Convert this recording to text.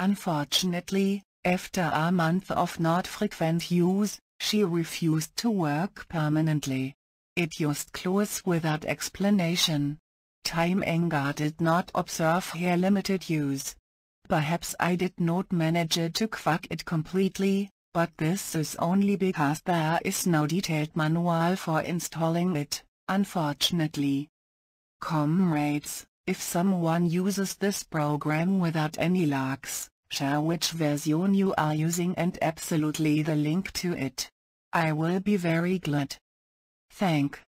Unfortunately, after a month of not frequent use, she refused to work permanently. It used close without explanation. Time Anger did not observe her limited use. Perhaps I did not manage to quack it completely, but this is only because there is no detailed manual for installing it, unfortunately. Comrades, if someone uses this program without any logs, share which version you are using and absolutely the link to it. I will be very glad. Thank